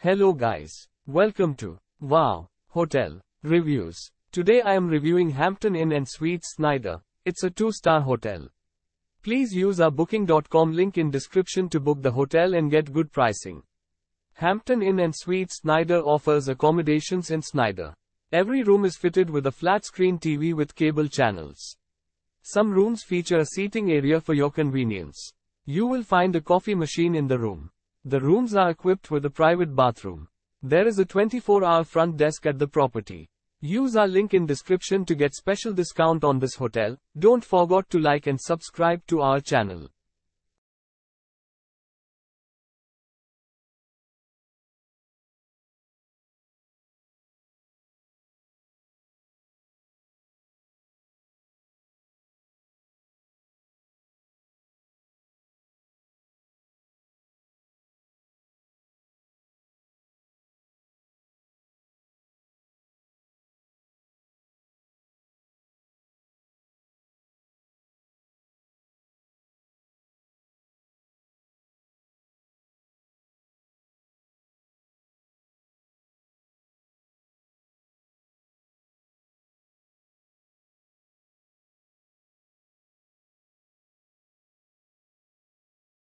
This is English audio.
Hello guys. Welcome to Wow Hotel Reviews. Today I am reviewing Hampton Inn and Suites Snyder. It's a 2-star hotel. Please use our booking.com link in description to book the hotel and get good pricing. Hampton Inn and Suites Snyder offers accommodations in Snyder. Every room is fitted with a flat screen TV with cable channels. Some rooms feature a seating area for your convenience. You will find a coffee machine in the room. The rooms are equipped with a private bathroom. There is a 24-hour front desk at the property. Use our link in description to get special discount on this hotel. Don't forget to like and subscribe to our channel.